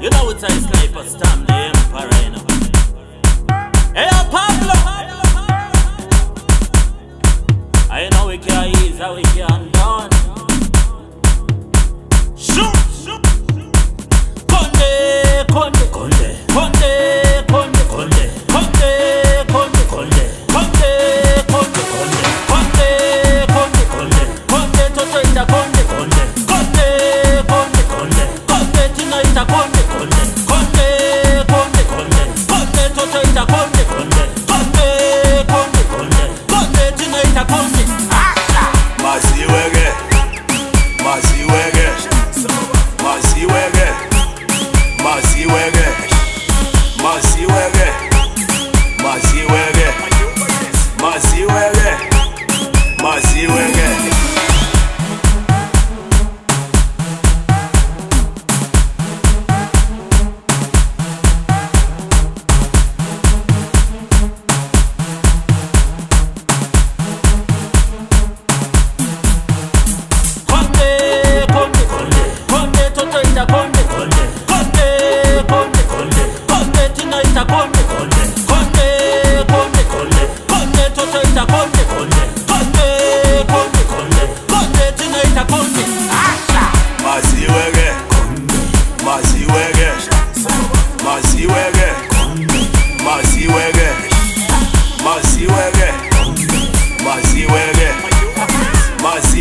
you know it's a sniper Stanley. Maziwege Maziwege Maziwege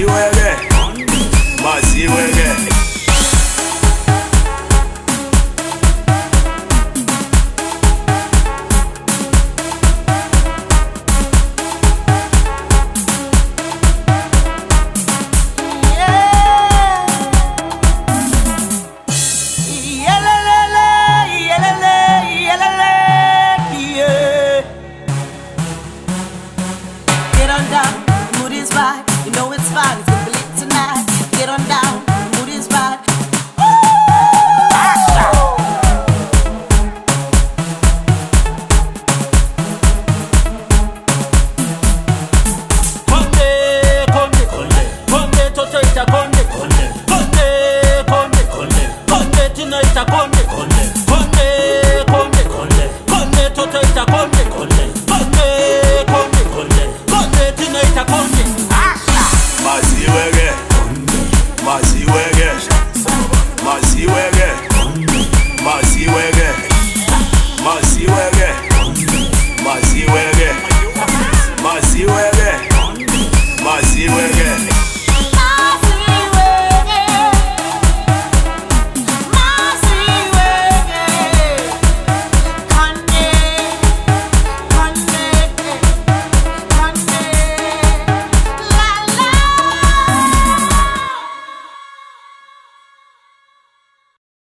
you ever